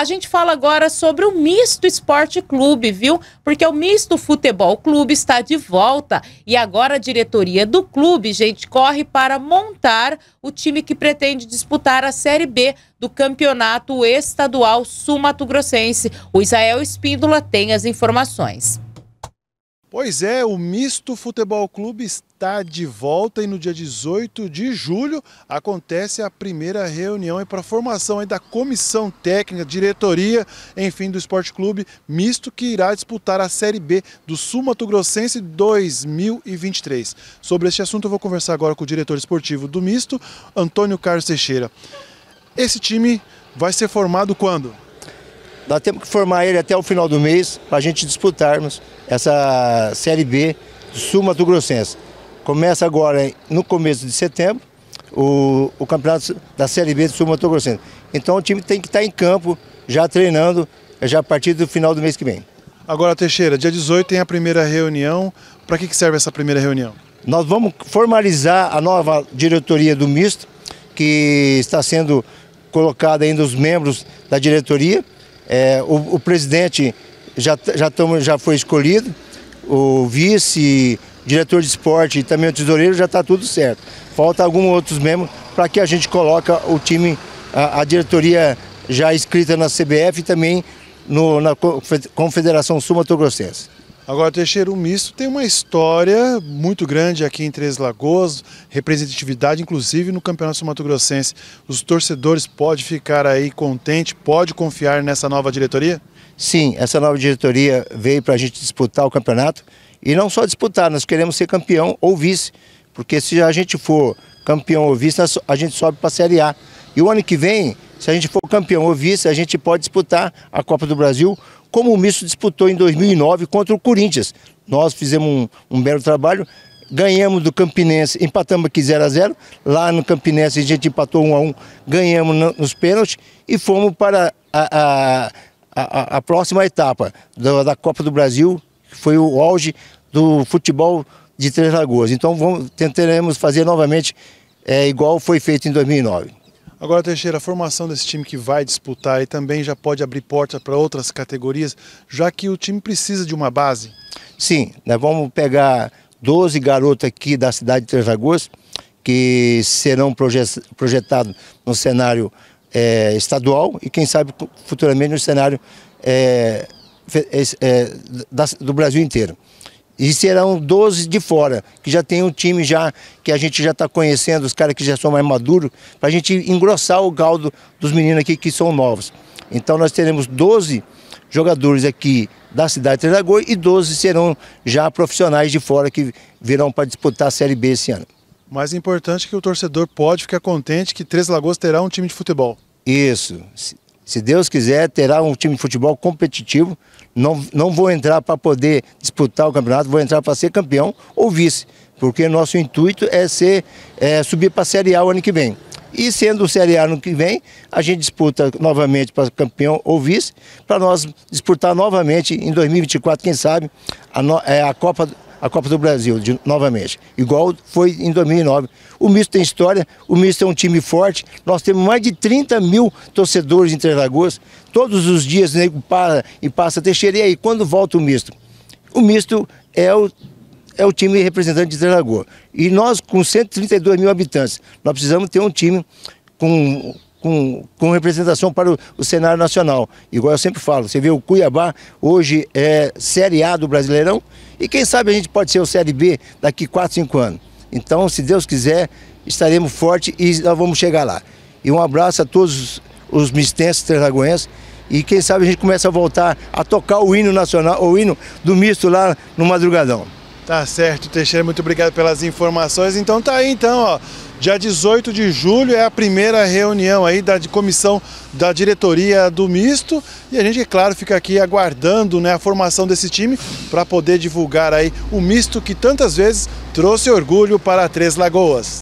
A gente fala agora sobre o Misto Esporte Clube, viu? Porque o Misto Futebol Clube está de volta e agora a diretoria do clube, gente, corre para montar o time que pretende disputar a Série B do Campeonato Estadual Sul-Mato Grossense. O Israel Espíndola tem as informações. Pois é, o Misto Futebol Clube está de volta e no dia 18 de julho acontece a primeira reunião para a formação da comissão técnica, diretoria, enfim, do Esporte Clube Misto que irá disputar a Série B do Sul Mato Grossense 2023. Sobre este assunto eu vou conversar agora com o diretor esportivo do Misto, Antônio Carlos Teixeira. Esse time vai ser formado quando? Nós temos que formar ele até o final do mês para a gente disputarmos essa Série B do Sul Mato Grossense. Começa agora no começo de setembro o, o campeonato da Série B do Sul Mato Grossense. Então o time tem que estar em campo, já treinando, já a partir do final do mês que vem. Agora, Teixeira, dia 18 tem a primeira reunião. Para que, que serve essa primeira reunião? Nós vamos formalizar a nova diretoria do Misto, que está sendo colocada ainda os membros da diretoria é, o, o, presidente já, já, tamo, já foi escolhido, o vice, diretor de esporte e também o tesoureiro já está tudo certo. Falta alguns outros membros para que a gente coloque o time, a, a, diretoria já inscrita na CBF e também no, na Confederação Sul-Mato. Agora, Teixeira, o misto tem uma história muito grande aqui em Três Lagoas, representatividade inclusive no Campeonato Mato Grossense. Os torcedores podem ficar aí contente, pode confiar nessa nova diretoria? Sim, essa nova diretoria veio para a gente disputar o campeonato e não só disputar, nós queremos ser campeão ou vice, porque se a gente for campeão ou vice, a gente sobe para a Série A. E o ano que vem, se a gente for campeão ou vice, a gente pode disputar a Copa do Brasil como o Misto disputou em 2009 contra o Corinthians. Nós fizemos um, um belo trabalho, ganhamos do Campinense, empatamos aqui 0 a 0 lá no Campinense a gente empatou 1 a 1 ganhamos no, nos pênaltis e fomos para a, a, a, a próxima etapa da, da, Copa do Brasil, que foi o auge do futebol de Três Lagoas. Então vamos, tentaremos fazer novamente é, igual foi feito em 2009. Agora, Teixeira, a formação desse time que vai disputar e também já pode abrir porta para outras categorias, já que o time precisa de uma base? Sim, nós vamos pegar 12 garotos aqui da cidade de Três Lagoas, que serão projetados no cenário é, estadual e quem sabe futuramente no cenário é, é do Brasil inteiro. E serão 12 de fora, que já tem um time já que a gente já está conhecendo, os caras que já são mais maduros, para a gente engrossar o galdo dos meninos aqui que são novos. Então nós teremos 12 jogadores aqui da cidade de Três Lagoas e 12 serão já profissionais de fora que virão para disputar a Série B esse ano. Mais importante é que o torcedor pode ficar contente que Três Lagoas terá um time de futebol. Isso. Se Deus quiser, terá um time de futebol competitivo. Não, não vou entrar para poder disputar o campeonato, vou entrar para ser campeão ou vice, porque nosso intuito é ser é, subir para a Série A o ano que vem. E sendo o Série A ano que vem, a gente disputa novamente para campeão ou vice, para nós disputar novamente em 2024, quem sabe, a, no, é, a Copa a Copa do Brasil de, novamente, igual foi em 2009. O Misto tem história, o Misto é um time forte, nós temos mais de 30 mil torcedores em Três Lagoas, todos os dias nego para e passa Teixeira, e aí, quando volta o Misto? O Misto é o, é o time representante de Três Lagoas. E nós, com 132 mil habitantes, nós precisamos ter um time com com, com representação para o, o, cenário nacional. Igual eu sempre falo, você vê o Cuiabá hoje é Série A do Brasileirão e quem sabe a gente pode ser o Série B daqui 4, 5 anos. Então, se Deus quiser, estaremos fortes e nós vamos chegar lá. E um abraço a todos os mistenses trelagoenses e quem sabe a gente começa a voltar a tocar o hino nacional, o hino do misto lá no madrugadão. Tá certo, Teixeira, muito obrigado pelas informações. Então tá aí então, ó. Dia 18 de julho é a primeira reunião aí da comissão da diretoria do misto e a gente, é claro, fica aqui aguardando né, a formação desse time para poder divulgar aí o misto que tantas vezes trouxe orgulho para Três Lagoas.